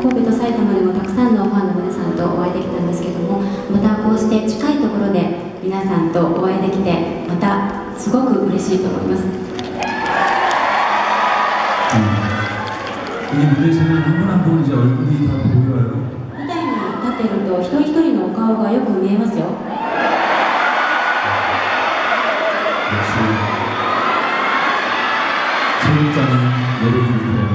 神戸と埼玉でもたくさんのファンの皆さんとお会いできたんですけどもまたこうして近いところで皆さんとお会いできてまたすごく嬉しいと思います 음. 이 무대에서는 한 분 한 분 이제 얼굴이 다 보여요 舞台に立っていると一人一人のお顔がよく見えますよ 역시 소극장의 매력입니다 や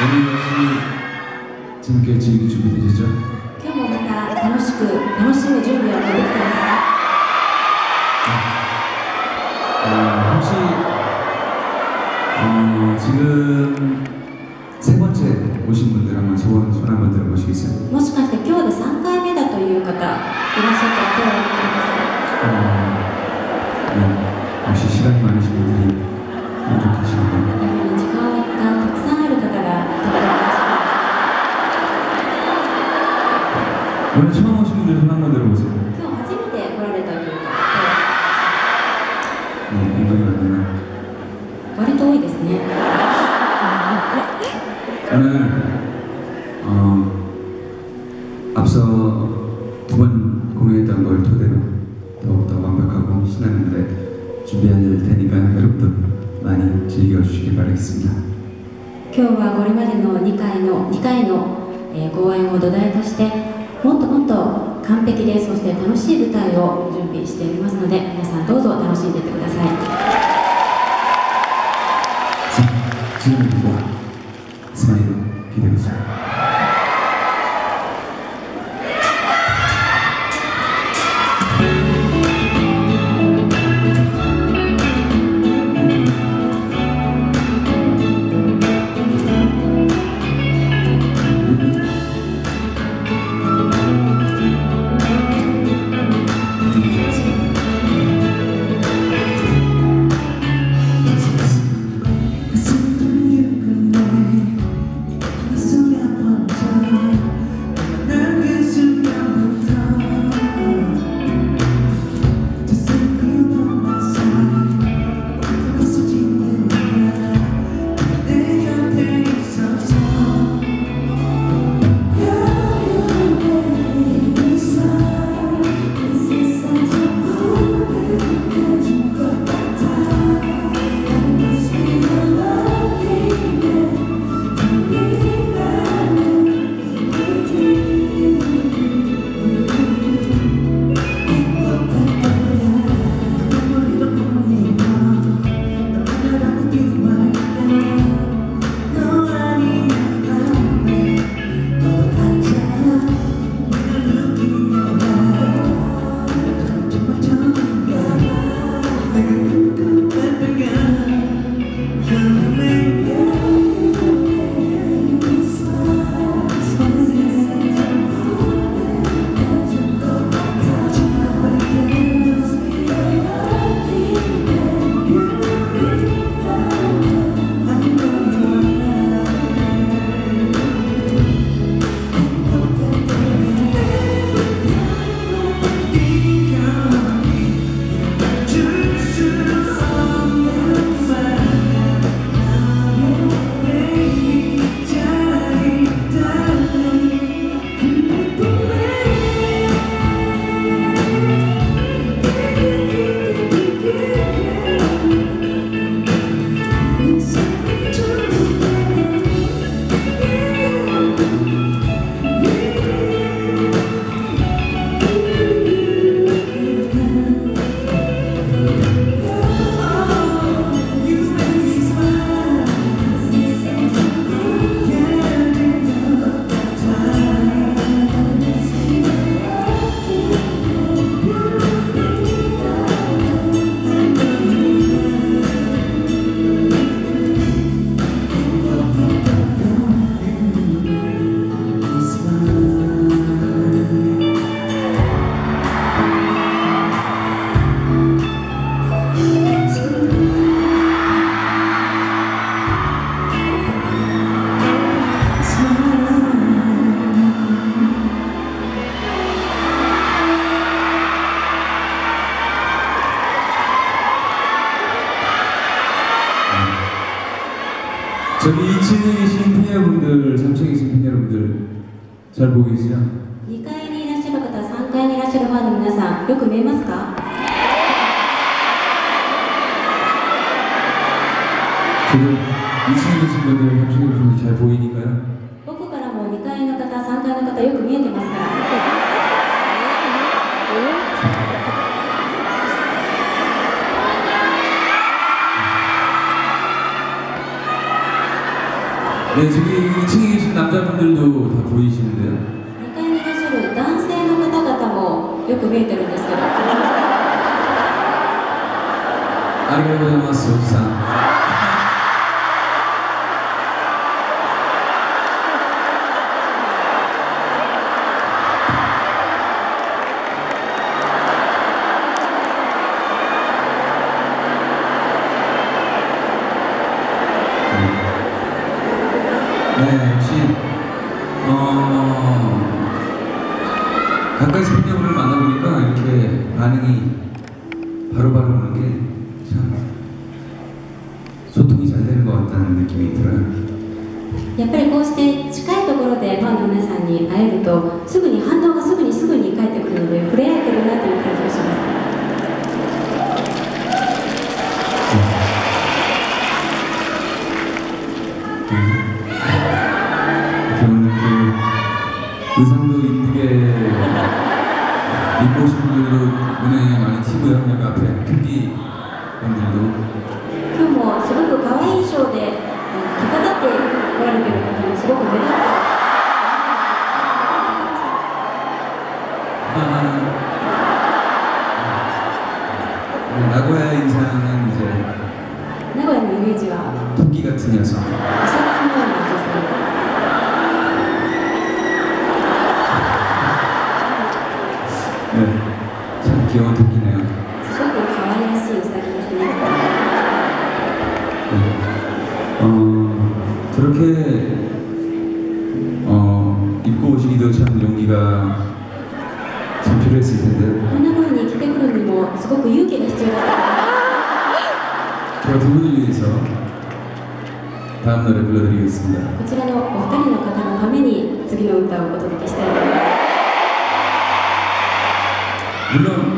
오늘 역시 재밌게 즐길 준비되셨죠? 今日もまた楽しく楽しむ準備はできて らます。 주시길 바라겠습니다. 今日はこれまでの2回の2回の、えー公演を土台としてもっともっと完璧でそして楽しい舞台を準備しておりますので皆さんどうぞ楽しんでいってください 2階にいらっしゃる方3階にいらっしゃるファンの皆さんよく見えますか 저도 2층에 계신 분들, 3층에 계신 분들 잘 보이니까요. 僕からも2階の方3階の方よく見えてますから 네, 저기 2층에 계신 남자분들도 다 보이시는데요. よく見えてるんですけど 아리가토 고자이마스, 오지상. 네, 역시 어 가까이서 팬여분을 만나보니까 이렇게 반응이 바로바로 오는 게 참 소통이 잘 되는 것 같다는 느낌이 들어요. やっぱりこうして近いところでファンの皆さんに会えるとすぐに反応がすぐにすぐに返ってくるので触れ合えてるなという感じがします 입고 오신 분들도 눈에 많이 튀고요. 여기 앞에 토끼 분들도 今日もすごく可愛い衣装であの着飾って来られてる方もすごく目立っ 참 귀여운 토끼네요. すごく可愛らしいウサギですね 네. 어, 저렇게 어, 입고 오시기도 참 용기가 참 필요했을 텐데 こんな風に着てくるにもすごく勇気が必要だったと思い 제가 두 분을 위해서 다음 노래 불러드리겠습니다. ますこちらのお二人の方のために次の歌をお届けしたいと思います 물론